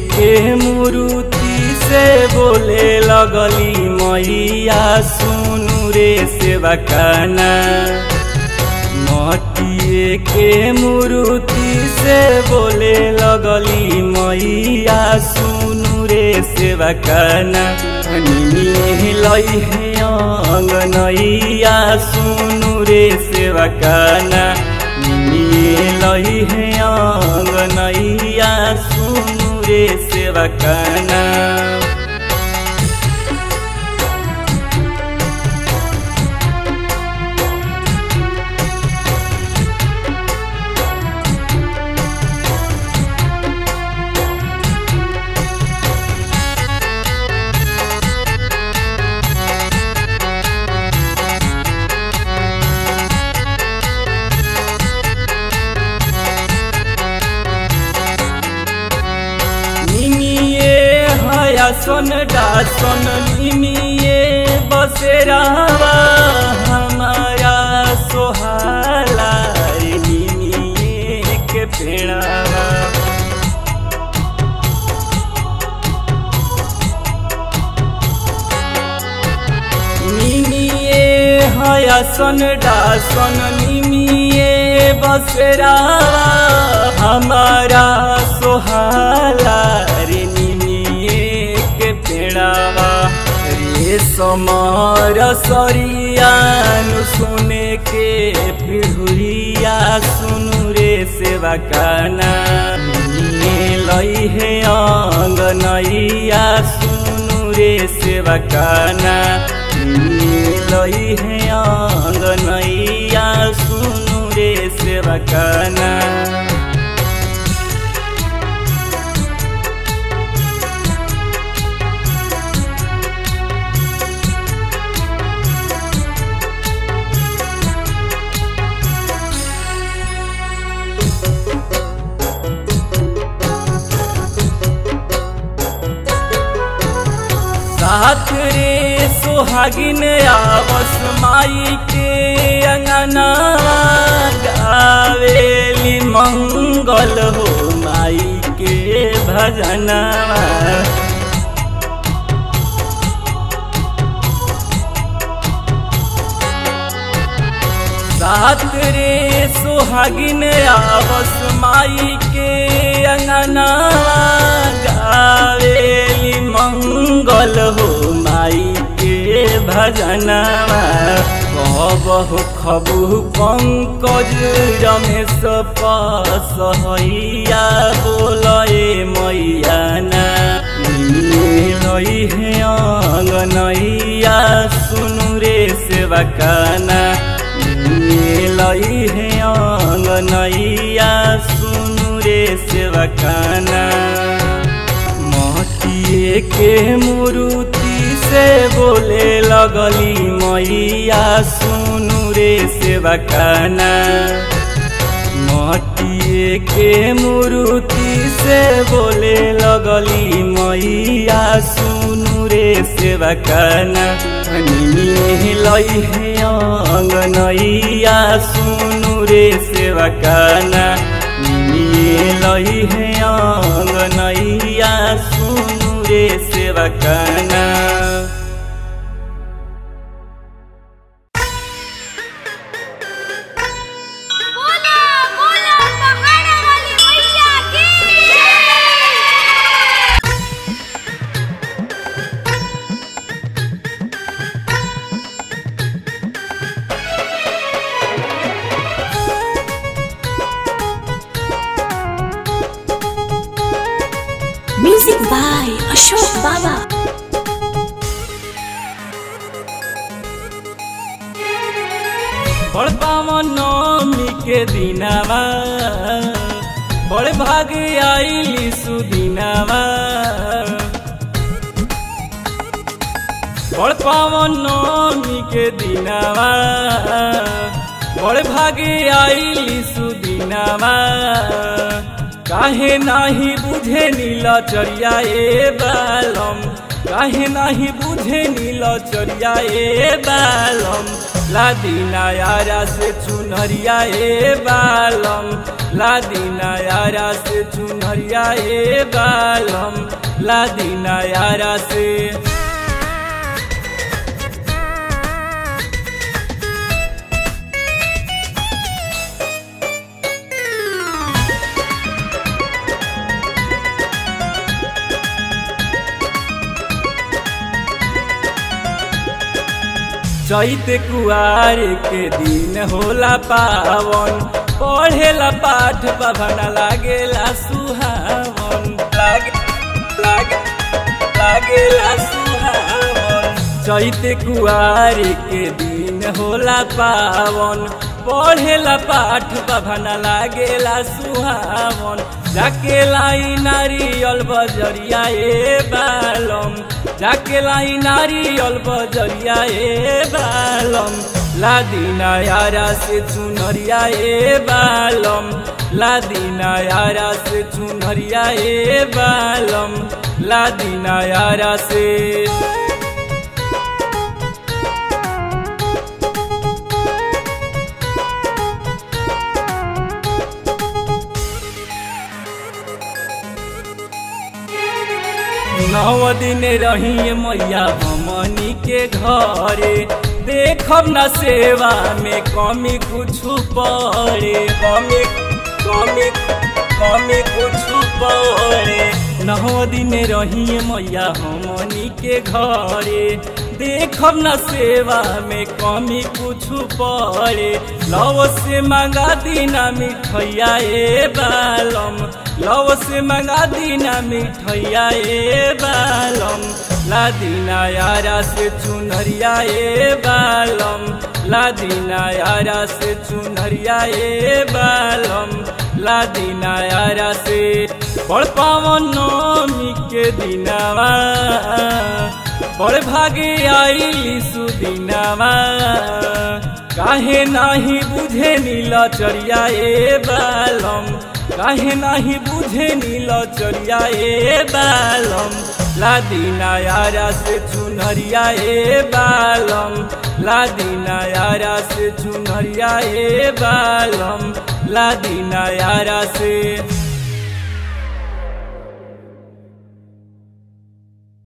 के मूर्ति से बोले, लगली मैया, सुनु रे सेवा काना मटिए के मूर्ति से बोले, लगली मैया, सुनु रे सेवा काना लई है अंगनैया सुनु रे सेवा काना लई है अंगनैया सुनु रे सन डासन निमिए बसेरावा हमारा सोहाला रे निमिए के पेड़ावा हया सन डासन निमिए बसेरावा हमारा सोहाला पेड़ावा रे समार सरियानु सुने के पिढ़ुरिया सुनु रे सेवा काना लई है अंगनैया सुनु रे सेवा काना लई है अंगनैया सुनु रे सेवा काना सुहागिन आवस माई के अंगना गावेली मंगल हो माई के भजना साथ रे सुहागिन आवस माई के अंगना गावेली मंगल हो माई के भजनवा। कहबहु खबु पंकज रमेश पसहैया बोलए मैया ना लई है अंगनैया सुनु रे सेवा काना। लई है अंगनैया सुनु रे सेवा काना। मटिए के मूर्ति से बोले, लगली मैया, सुनु रे सेवा काना मटिए के मूर्ति से बोले, लगली मैया, सुनु रे सेवा निमी लई है अंगनैया सुनु रे सेवा निमी लई है अंगनैया सुनु रे सेवा काना Music by Ashok Baba. बड़ पावन नवमी के दिनावा बड़े भाग आईली सुदिनावा बड़ पावन नवमी के दिनावा बड़े भाग आईली सुदिनावा काहे नाही बुझे नीला चरिया ए बालम? काहे नाही बुझे नील चरिया ए बालम? लादीना यारा से चुनरिया ए बालम। लादीना यारा से चुनरिया ए बालम। लादीना यारा से चैत कुआर के दिन होला पावन। पढ़ेला पाठ पभना लागेला सुहावन। लागे लागे, लागेला सुहावन। चैत कुआर के दिन होला पावन। पढ़ेला पाठ पभना लागेला सुहावन। जाके लाई नारियल बजरिया ए बालम। जाके लाई नारियल बजरिया ए बालम। लादीना यारा से चुनरिया ए बालम। लादीना यारा से चुनरिया ए बालम। लादीना यारा से नौ दिन रही मैया हमनी के घरे। देख न सेवा में कमी कुछ पड़े। कमी कमी कमी कुछ पड़े। नौ दिन रही मैया हमनी के घरे। देखब न सेवा में कमी कुछ पड़े। लव से मंगा दीना मिठैया ए बालम। लव से मंगा दीना मिठैया ए बालम। लादीना यारा से चुनरिया ए बालम। लादीना यारा से चुनरिया ए बालम। लादीना यारा से। बड़ पावन नौमी के दिनावा बड़ भागे आईली सुदिनावा काहे नाही बुझे नीला चरिया ए बालम। काहे नाही बुझे नील चरिया ए बालम। लादीना यारा से चुनरिया ए बालम। लादीना यारा से चुनरिया ए बालम। लादीना यारा से